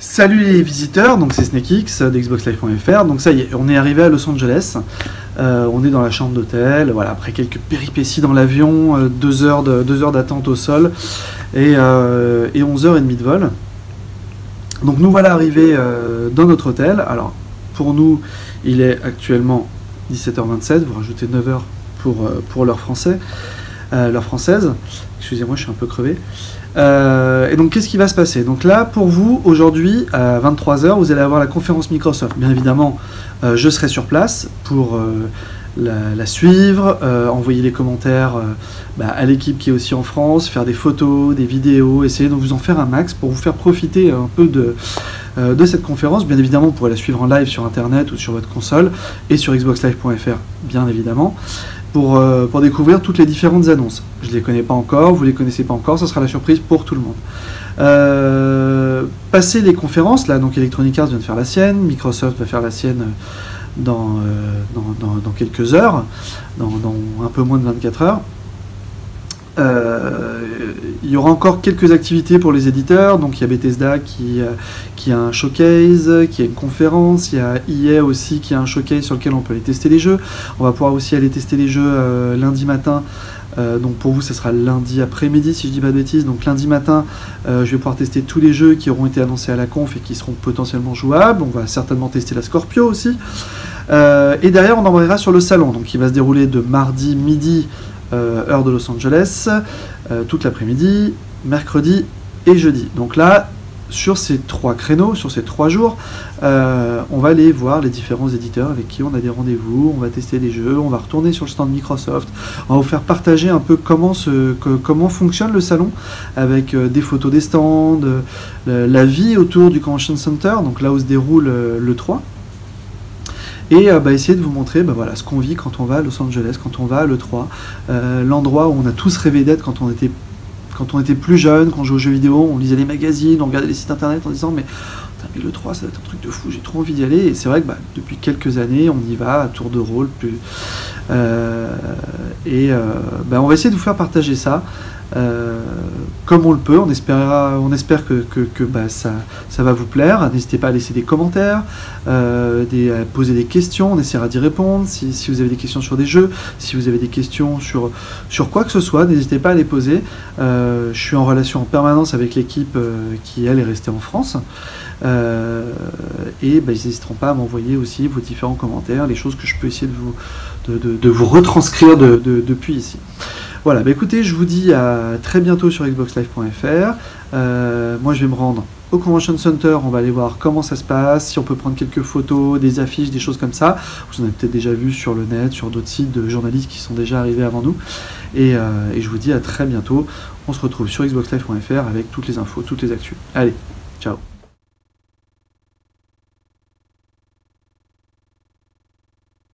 Salut les visiteurs, donc c'est SnakeX d'Xboxlive.fr. Donc ça y est, on est arrivé à Los Angeles. Euh, on est dans la chambre d'hôtel. Voilà, après quelques péripéties dans l'avion, euh, deux heures d'attente au sol et, euh, et 11h30 de vol. Donc nous voilà arrivés dans notre hôtel. Alors pour nous, il est actuellement 17h27. Vous rajoutez 9h pour, pour l'heure française. L'heure française. Excusez-moi, je suis un peu crevé. Euh, et donc, qu'est-ce qui va se passer? Donc là, pour vous, aujourd'hui, à 23h, vous allez avoir la conférence Microsoft. Bien évidemment, euh, je serai sur place pour euh, la, suivre, envoyer les commentaires bah, à l'équipe qui est aussi en France, faire des photos, des vidéos, essayer de vous en faire un max pour vous faire profiter un peu de, de cette conférence. Bien évidemment, vous pourrez la suivre en live sur Internet ou sur votre console et sur xboxlive.fr, bien évidemment pour, euh, pour découvrir toutes les différentes annonces. Je ne les connais pas encore, vous ne les connaissez pas encore, ce sera la surprise pour tout le monde. Euh, passer les conférences, là, donc Electronic Arts vient de faire la sienne, Microsoft va faire la sienne dans, euh, dans, dans, quelques heures, dans, dans, un peu moins de 24 heures. Euh, il y aura encore quelques activités pour les éditeurs. Donc il y a Bethesda qui, euh, qui a un showcase, qui a une conférence. Il y a EA aussi qui a un showcase sur lequel on peut aller tester les jeux. On va pouvoir aussi aller tester les jeux euh, lundi matin. donc pour vous, ce sera lundi après-midi si je dis pas de bêtises. Donc lundi matin, je vais pouvoir tester tous les jeux qui auront été annoncés à la conf et qui seront potentiellement jouables. On va certainement tester la Scorpio aussi. et derrière, on envoyera sur le salon, donc qui va se dérouler de mardi midi heure de Los Angeles, euh, toute l'après-midi, mercredi et jeudi. Donc là, sur ces trois créneaux, sur ces trois jours, euh, on va aller voir les différents éditeurs avec qui on a des rendez-vous, on va tester des jeux, on va retourner sur le stand Microsoft, on va vous faire partager un peu comment, comment fonctionne le salon, avec des photos des stands, la vie autour du Convention Center, donc là où se déroule le 3 et euh, bah, essayer de vous montrer bah, voilà, ce qu'on vit quand on va à Los Angeles, quand on va à l'E3, euh, l'endroit où on a tous rêvé d'être quand on était quand on était plus jeune, quand on jouait aux jeux vidéo, on lisait les magazines, on regardait les sites internet en disant mais, mais le 3 ça va être un truc de fou, j'ai trop envie d'y aller. Et c'est vrai que bah, depuis quelques années on y va à tour de rôle. Euh, et bah, on va essayer de vous faire partager ça. Comme on le peut. On, espérera, on espère que, que, bah, ça, ça, va vous plaire. N'hésitez pas à laisser des commentaires, euh, des, à poser des questions. On essaiera d'y répondre. Si, si, vous avez des questions sur des jeux, si vous avez des questions sur, sur quoi que ce soit, n'hésitez pas à les poser. Euh, je suis en relation en permanence avec l'équipe qui, elle, est restée en France. et bah, ils n'hésiteront pas à m'envoyer aussi vos différents commentaires, les choses que je peux essayer de vous, de, de, de vous retranscrire depuis ici. Voilà, bah écoutez, je vous dis à très bientôt sur xboxlive.fr. Euh, moi, je vais me rendre au Convention Center, on va aller voir comment ça se passe, si on peut prendre quelques photos, des affiches, des choses comme ça. Vous en avez peut-être déjà vu sur le net, sur d'autres sites de journalistes qui sont déjà arrivés avant nous. Et, euh, et je vous dis à très bientôt. On se retrouve sur xboxlive.fr avec toutes les infos, toutes les actus. Allez, ciao